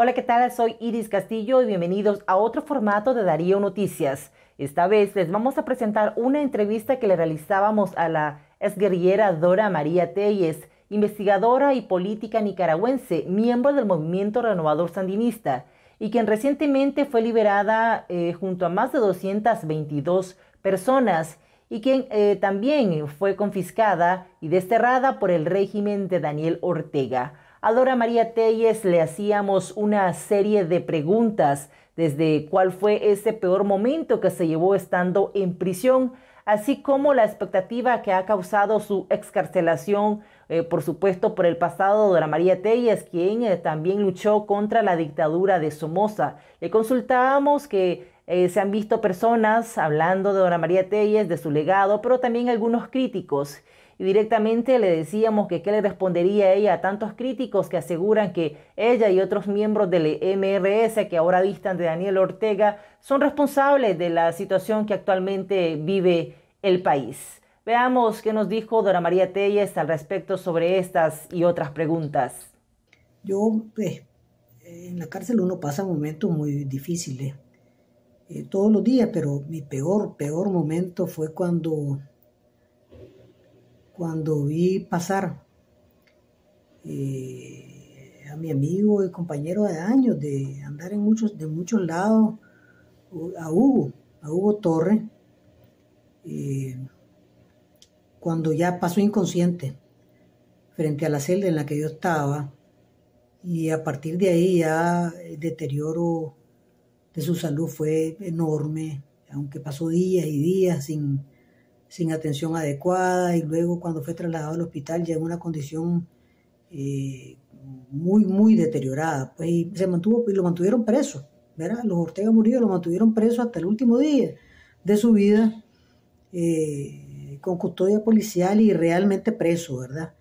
Hola, ¿qué tal? Soy Iris Castillo y bienvenidos a otro formato de Darío Noticias. Esta vez les vamos a presentar una entrevista que le realizábamos a la exguerrillera Dora María Telles, investigadora y política nicaragüense, miembro del movimiento renovador sandinista, y quien recientemente fue liberada eh, junto a más de 222 personas y quien eh, también fue confiscada y desterrada por el régimen de Daniel Ortega. A Dora María Telles le hacíamos una serie de preguntas desde cuál fue ese peor momento que se llevó estando en prisión, así como la expectativa que ha causado su excarcelación, eh, por supuesto, por el pasado de Dora María Telles, quien eh, también luchó contra la dictadura de Somoza. Le consultábamos que eh, se han visto personas hablando de Dora María Telles, de su legado, pero también algunos críticos y directamente le decíamos que qué le respondería ella a tantos críticos que aseguran que ella y otros miembros del MRS que ahora distan de Daniel Ortega son responsables de la situación que actualmente vive el país. Veamos qué nos dijo Dora María Telles al respecto sobre estas y otras preguntas. Yo, pues, en la cárcel uno pasa momentos muy difíciles eh, todos los días, pero mi peor, peor momento fue cuando cuando vi pasar eh, a mi amigo y compañero de años, de andar en muchos, de muchos lados, a Hugo, a Hugo Torre, eh, cuando ya pasó inconsciente frente a la celda en la que yo estaba, y a partir de ahí ya el deterioro de su salud fue enorme, aunque pasó días y días sin sin atención adecuada y luego cuando fue trasladado al hospital ya en una condición eh, muy, muy deteriorada. Pues y se mantuvo y lo mantuvieron preso, ¿verdad? Los Ortega murió, lo mantuvieron preso hasta el último día de su vida eh, con custodia policial y realmente preso, ¿verdad?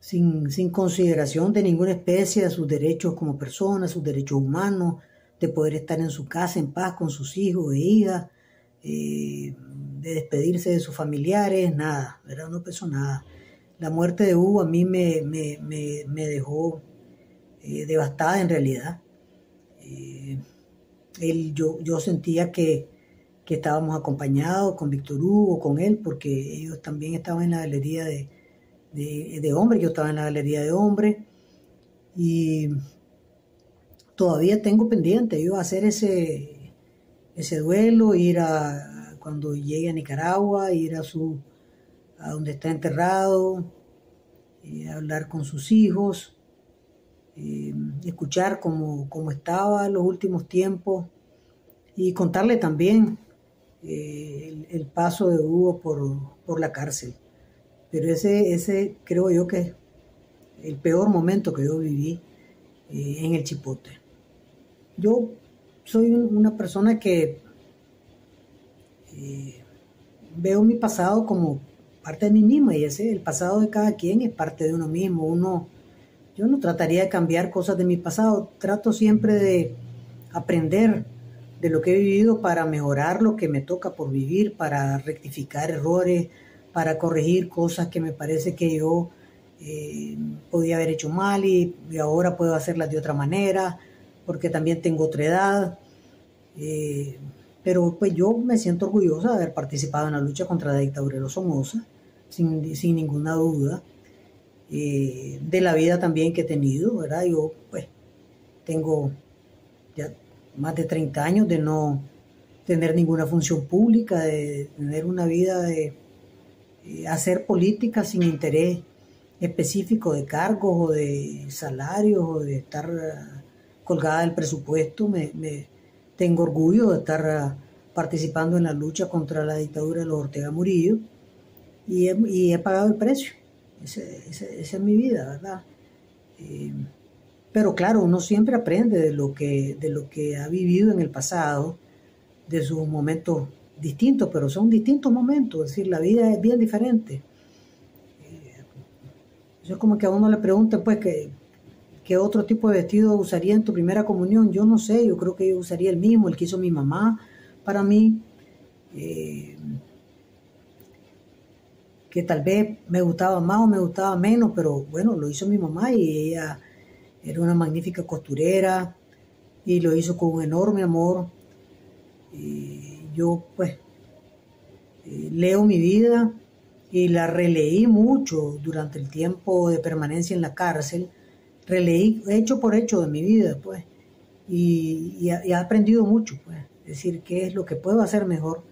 Sin, sin consideración de ninguna especie de sus derechos como persona, sus derechos humanos, de poder estar en su casa en paz con sus hijos e hijas, eh, de despedirse de sus familiares, nada, ¿verdad? No pensó nada. La muerte de Hugo a mí me, me, dejó eh, devastada en realidad. Eh, él, yo, yo sentía que, que, estábamos acompañados con Víctor Hugo, con él, porque ellos también estaban en la galería de, de, de hombres, yo estaba en la galería de hombres, y todavía tengo pendiente yo hacer ese, ese duelo, ir a, cuando llegue a Nicaragua, ir a su, a donde está enterrado, eh, hablar con sus hijos, eh, escuchar cómo, cómo, estaba en los últimos tiempos y contarle también eh, el, paso de Hugo por, por, la cárcel. Pero ese, ese creo yo que es el peor momento que yo viví en el Chipote. Yo soy una persona que eh, veo mi pasado como parte de mí misma y ese el pasado de cada quien es parte de uno mismo. Uno, yo no trataría de cambiar cosas de mi pasado, trato siempre de aprender de lo que he vivido para mejorar lo que me toca por vivir, para rectificar errores, para corregir cosas que me parece que yo eh, podía haber hecho mal y ahora puedo hacerlas de otra manera porque también tengo otra edad. Eh, pero pues yo me siento orgullosa de haber participado en la lucha contra la dictadura de Somoza, sin, sin ninguna duda. Eh, de la vida también que he tenido, ¿verdad? Yo pues tengo ya más de 30 años de no tener ninguna función pública, de tener una vida de eh, hacer política sin interés específico de cargos o de salarios o de estar colgada del presupuesto. Me, tengo orgullo de estar ah, participando en la lucha contra la dictadura de los Ortega Murillo y he, pagado el precio. esa es mi vida, ¿verdad? Eh, pero claro, uno siempre aprende de lo, que, de lo que ha vivido en el pasado, de sus momentos distintos, pero son distintos momentos, es decir, la vida es bien diferente. Eh, es como que a uno le preguntan, pues, que ¿Qué otro tipo de vestido usaría en tu primera comunión? Yo no sé, yo creo que yo usaría el mismo, el que hizo mi mamá para mí. Eh, que tal vez me gustaba más o me gustaba menos, pero bueno, lo hizo mi mamá y ella era una magnífica costurera y lo hizo con un enorme amor. yo pues eh, leo mi vida y la releí mucho durante el tiempo de permanencia en la cárcel. Releí hecho por hecho de mi vida, pues, y, y, he aprendido mucho, pues, es decir, qué es lo que puedo hacer mejor,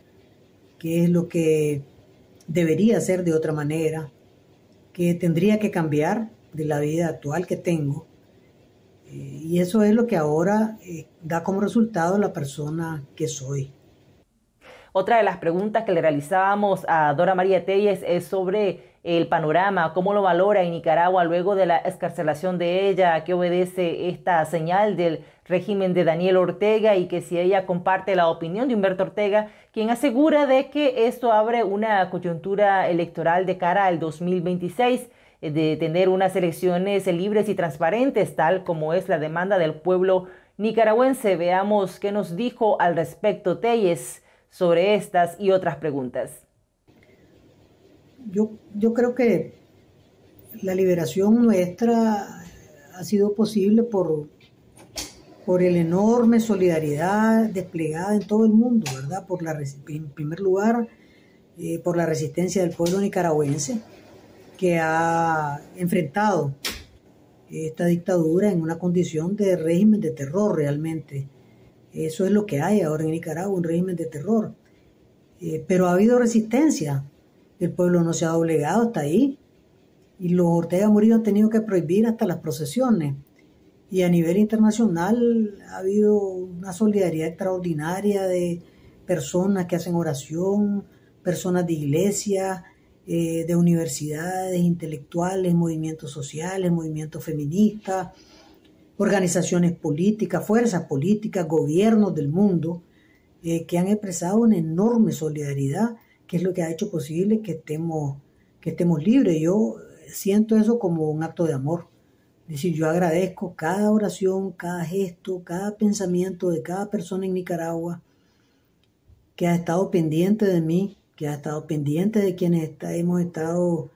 qué es lo que debería hacer de otra manera, qué tendría que cambiar de la vida actual que tengo. Eh, y eso es lo que ahora eh, da como resultado la persona que soy. Otra de las preguntas que le realizábamos a Dora María Telles es sobre el panorama, cómo lo valora en Nicaragua luego de la escarcelación de ella, a qué obedece esta señal del régimen de Daniel Ortega y que si ella comparte la opinión de Humberto Ortega, quien asegura de que esto abre una coyuntura electoral de cara al 2026 eh, de tener unas elecciones libres y transparentes, tal como es la demanda del pueblo nicaragüense. Veamos qué nos dijo al respecto Telles sobre estas y otras preguntas. Yo, yo creo que la liberación nuestra ha sido posible por, por el enorme solidaridad desplegada en todo el mundo, ¿verdad? Por la, en primer lugar, eh, por la resistencia del pueblo nicaragüense que ha enfrentado esta dictadura en una condición de régimen de terror realmente eso es lo que hay ahora en Nicaragua, un régimen de terror. Eh, pero ha habido resistencia. El pueblo no se ha doblegado hasta ahí. Y los Ortega Murillo han tenido que prohibir hasta las procesiones. Y a nivel internacional ha habido una solidaridad extraordinaria de personas que hacen oración, personas de iglesia, eh, de universidades, intelectuales, movimientos sociales, movimientos feministas organizaciones políticas, fuerzas políticas, gobiernos del mundo, eh, que han expresado una enorme solidaridad, que es lo que ha hecho posible que estemos, que estemos libres. Yo siento eso como un acto de amor. Es decir, yo agradezco cada oración, cada gesto, cada pensamiento de cada persona en Nicaragua que ha estado pendiente de mí, que ha estado pendiente de quienes hemos estado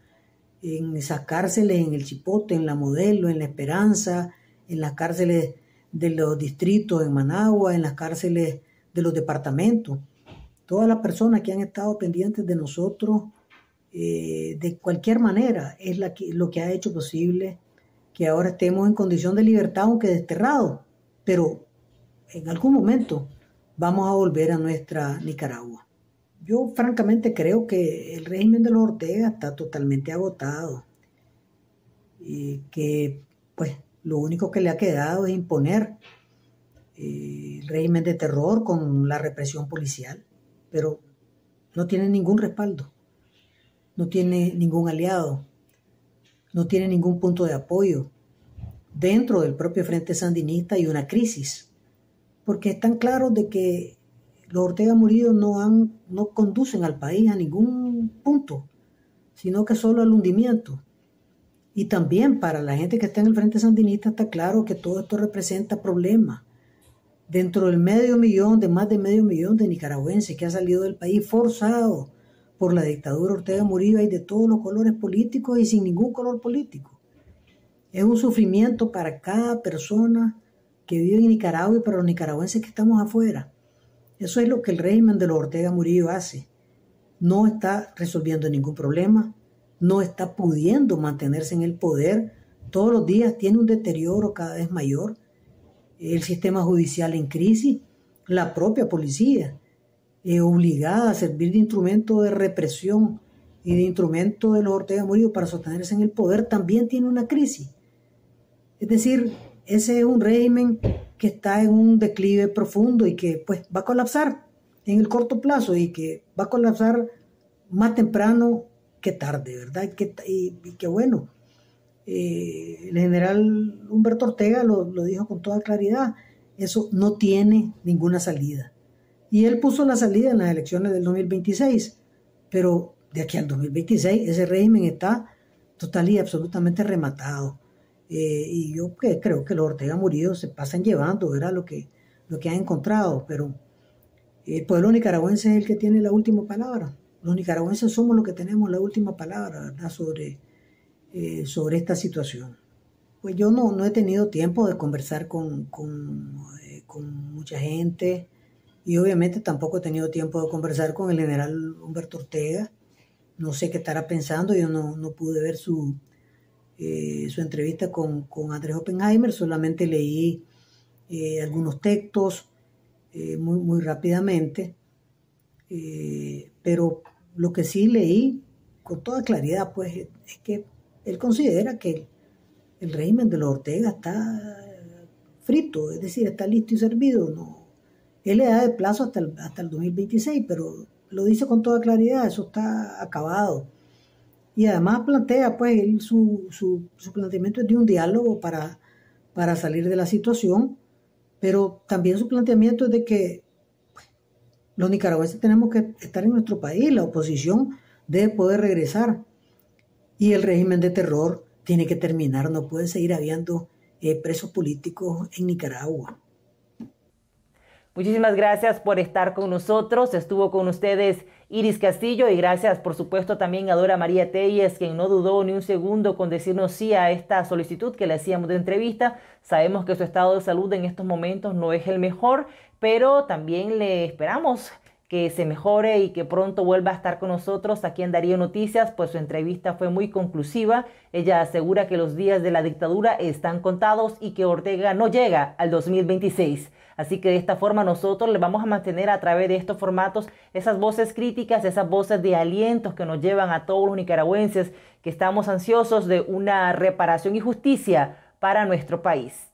en esas cárceles, en el Chipote, en la Modelo, en la Esperanza, en las cárceles de los distritos en Managua, en las cárceles de los departamentos. Todas las personas que han estado pendientes de nosotros, eh, de cualquier manera, es lo que ha hecho posible que ahora estemos en condición de libertad, aunque desterrados. Pero en algún momento vamos a volver a nuestra Nicaragua. Yo francamente creo que el régimen de los Ortega está totalmente agotado y que pues lo único que le ha quedado es imponer eh, el régimen de terror con la represión policial, pero no tiene ningún respaldo, no tiene ningún aliado, no tiene ningún punto de apoyo. Dentro del propio Frente Sandinista hay una crisis, porque están claros de que los Ortega Murillo no, han, no conducen al país a ningún punto, sino que solo al hundimiento. Y también para la gente que está en el Frente Sandinista está claro que todo esto representa problemas. Dentro del medio millón, de más de medio millón de nicaragüenses que han salido del país forzados por la dictadura Ortega Murillo hay de todos los colores políticos y sin ningún color político. Es un sufrimiento para cada persona que vive en Nicaragua y para los nicaragüenses que estamos afuera. Eso es lo que el régimen de los Ortega Murillo hace. No está resolviendo ningún problema, no está pudiendo mantenerse en el poder, todos los días tiene un deterioro cada vez mayor, el sistema judicial en crisis, la propia policía, obligada a servir de instrumento de represión y de instrumento de los Ortega Murillo para sostenerse en el poder, también tiene una crisis. Es decir, ese es un régimen que está en un declive profundo y que pues va a colapsar en el corto plazo y que va a colapsar más temprano qué tarde, ¿verdad? y, qué bueno. Eh, el general Humberto Ortega lo, dijo con toda claridad, eso no tiene ninguna salida. Y él puso la salida en las elecciones del 2026, pero de aquí al 2026 ese régimen está total y absolutamente rematado. Eh, y yo creo que los Ortega Murillo se pasan llevando, era lo que, lo que han encontrado, pero el pueblo nicaragüense es el que tiene la última palabra los nicaragüenses somos los que tenemos la última palabra sobre, eh, sobre esta situación. Pues yo no, no he tenido tiempo de conversar con, eh, con, mucha gente y obviamente tampoco he tenido tiempo de conversar con el general Humberto Ortega. No sé qué estará pensando, yo no, no pude ver su, eh, su entrevista con, con, Andrés Oppenheimer, solamente leí algunos textos muy, muy rápidamente, pero lo que sí leí con toda claridad pues es que él considera que el régimen de los Ortega está frito, es decir, está listo y servido. No. Él le da de plazo hasta el, hasta el 2026, pero lo dice con toda claridad, eso está acabado. Y además plantea, pues, él, su, su, su, planteamiento es de un diálogo para, para salir de la situación, pero también su planteamiento es de que los nicaragüenses tenemos que estar en nuestro país, la oposición debe poder regresar. Y el régimen de terror tiene que terminar, no puede seguir habiendo eh, presos políticos en Nicaragua. Muchísimas gracias por estar con nosotros. Estuvo con ustedes Iris Castillo y gracias por supuesto también a Dora María Telles, quien no dudó ni un segundo con decirnos sí a esta solicitud que le hacíamos de entrevista. Sabemos que su estado de salud en estos momentos no es el mejor, pero también le esperamos que se mejore y que pronto vuelva a estar con nosotros aquí en Darío Noticias, pues su entrevista fue muy conclusiva. Ella asegura que los días de la dictadura están contados y que Ortega no llega al 2026. Así que de esta forma nosotros le vamos a mantener a través de estos formatos esas voces críticas, esas voces de alientos que nos llevan a todos los nicaragüenses que estamos ansiosos de una reparación y justicia para nuestro país.